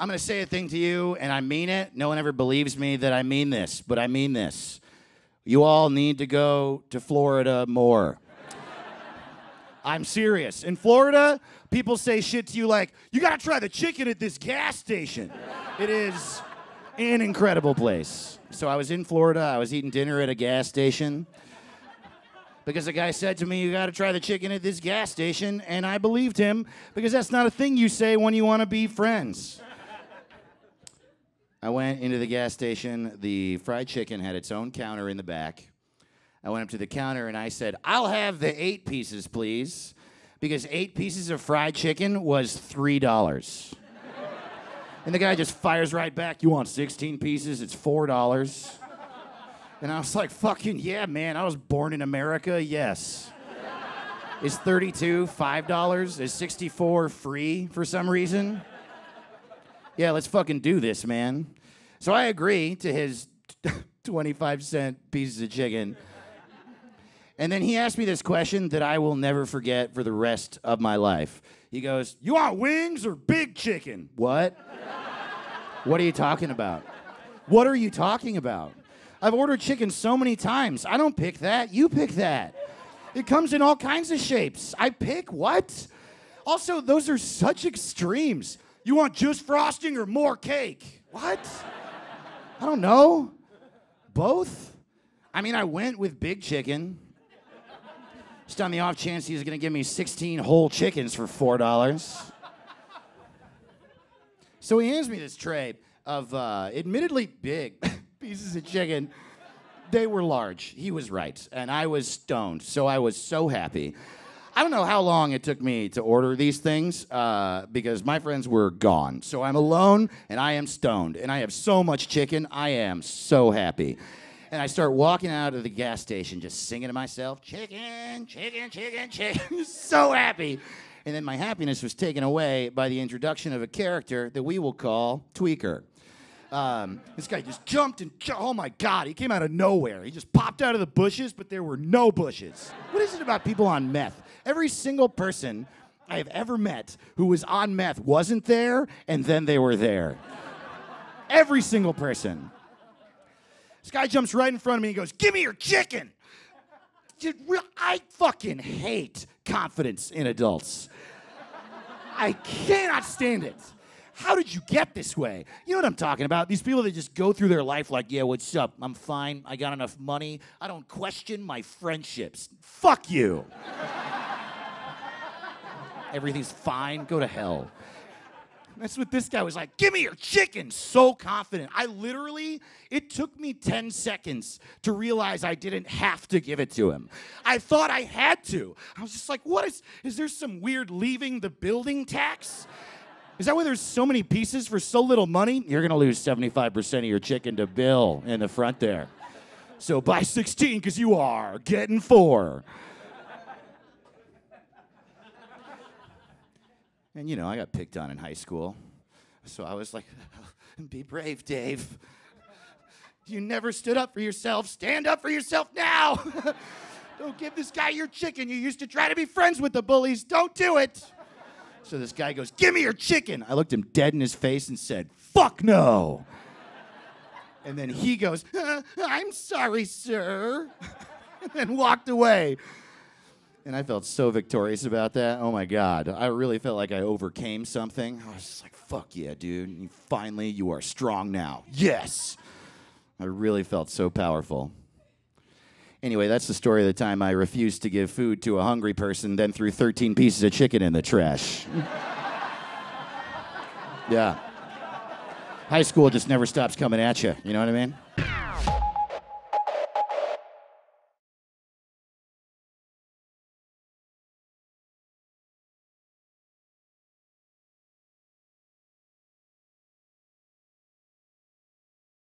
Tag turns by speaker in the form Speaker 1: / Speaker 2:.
Speaker 1: I'm going to say a thing to you, and I mean it. No one ever believes me that I mean this, but I mean this. You all need to go to Florida more. I'm serious. In Florida, people say shit to you like, you gotta try the chicken at this gas station. It is an incredible place. So I was in Florida, I was eating dinner at a gas station because the guy said to me, You gotta try the chicken at this gas station. And I believed him because that's not a thing you say when you wanna be friends. I went into the gas station. The fried chicken had its own counter in the back. I went up to the counter and I said, I'll have the eight pieces, please. Because eight pieces of fried chicken was $3. and the guy just fires right back, You want 16 pieces? It's $4. And I was like, Fucking yeah, man. I was born in America. Yes. Is 32 $5? Is 64 free for some reason? Yeah, let's fucking do this, man. So I agree to his 25 cent pieces of chicken. And then he asked me this question that I will never forget for the rest of my life. He goes, You want wings or big chicken? What? what are you talking about? What are you talking about? I've ordered chicken so many times. I don't pick that. You pick that. It comes in all kinds of shapes. I pick what? Also, those are such extremes. You want just frosting or more cake? What? I don't know. Both? I mean, I went with big chicken. Just on the off chance he was going to give me 16 whole chickens for $4. So he hands me this tray of uh, admittedly big pieces of chicken. They were large. He was right. And I was stoned. So I was so happy. I don't know how long it took me to order these things uh, because my friends were gone. So I'm alone and I am stoned. And I have so much chicken. I am so happy. And I start walking out of the gas station just singing to myself, chicken, chicken, chicken, chicken. so happy. And then my happiness was taken away by the introduction of a character that we will call Tweaker. Um, this guy just jumped and ju- oh my god, he came out of nowhere. He just popped out of the bushes, but there were no bushes. What is it about people on meth? Every single person I have ever met who was on meth wasn't there, and then they were there. Every single person. This guy jumps right in front of me and goes, Give me your chicken. Dude, I fucking hate confidence in adults. I cannot stand it. How did you get this way? You know what I'm talking about? These people that just go through their life like, yeah, what's up? I'm fine. I got enough money. I don't question my friendships. Fuck you. Everything's fine. Go to hell. That's what this guy was like. Give me your chicken. So confident. I literally, it took me 10 seconds to realize I didn't have to give it to him. I thought I had to. I was just like, what is, is there some weird leaving the building tax? Is that why there's so many pieces for so little money? You're going to lose 75% of your chicken to Bill in the front there. So buy 16 because you are getting four. And you know, I got picked on in high school. So I was like, be brave, Dave. You never stood up for yourself. Stand up for yourself now. Don't give this guy your chicken. You used to try to be friends with the bullies. Don't do it. So this guy goes, Give me your chicken. I looked him dead in his face and said, Fuck no. And then he goes, uh, I'm sorry, sir. and walked away. And I felt so victorious about that. Oh my God. I really felt like I overcame something. I was just like, fuck yeah, dude. And finally, you are strong now. Yes. I really felt so powerful. Anyway, that's the story of the time I refused to give food to a hungry person, then threw 13 pieces of chicken in the trash. yeah. High school just never stops coming at you. You know what I mean?